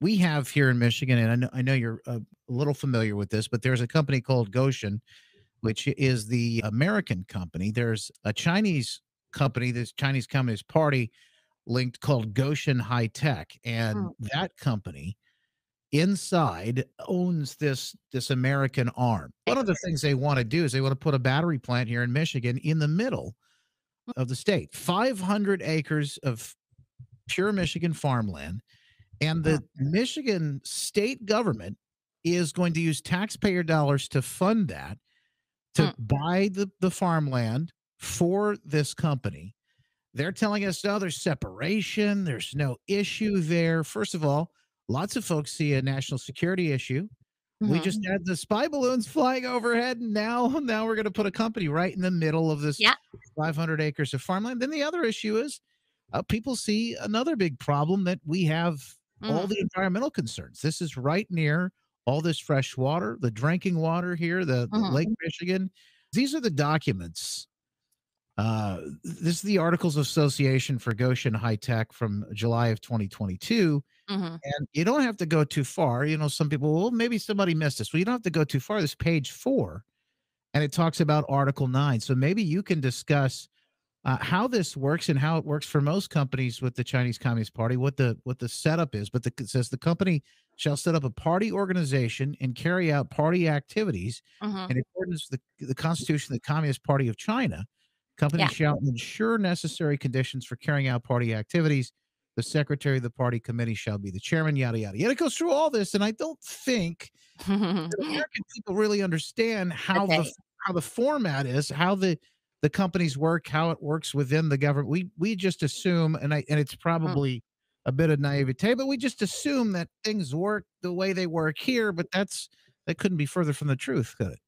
we have here in Michigan, and I know, I know you're uh, a little familiar with this, but there's a company called Gotion, which is the American company. There's a Chinese company, this Chinese Communist Party linked called Gotion High Tech, and Mm. that company inside owns this this American arm. One of the things they want to do is they want to put a battery plant here in Michigan in the middle of the state. 500 acres of pure Michigan farmland and the Michigan state government is going to use taxpayer dollars to fund that to Mm. buy the the farmland for this company. They're telling us no, there's separation, there's no issue there. First of all, lots of folks see a national security issue. We Mhm. just had the spy balloons flying overhead, and now now we're going to put a company right in the middle of this Yeah. 500 acres of farmland. Then the other issue is uh, people see another big problem that we have all Mhm. the environmental concerns. This is right near all this fresh water, the drinking water here, the, the Mhm. Lake Michigan. These are the documents. Uh, this is the Articles of Association for Gotion High Tech from July of 2022. Mhm. And you don't have to go too far. You know, some people, well, maybe somebody missed this. Well, you don't have to go too far. This page four, and it talks about Article nine. So maybe you can discuss uh, how this works and how it works for most companies with the Chinese Communist Party, what the what the setup is. But the, it says the company shall set up a party organization and carry out party activities Mhm. in accordance with the, the Constitution of the Communist Party of China. Company Yeah. shall ensure necessary conditions for carrying out party activities. The secretary of the party committee shall be the chairman. Yada yada. Yet it goes through all this, and I don't think American people really understand how the how the format is, how the the companies work, how it works within the government. We we just assume, and I and it's Mm. probably a bit of naivete, but we just assume that things work the way they work here. But that's that couldn't be further from the truth, could it?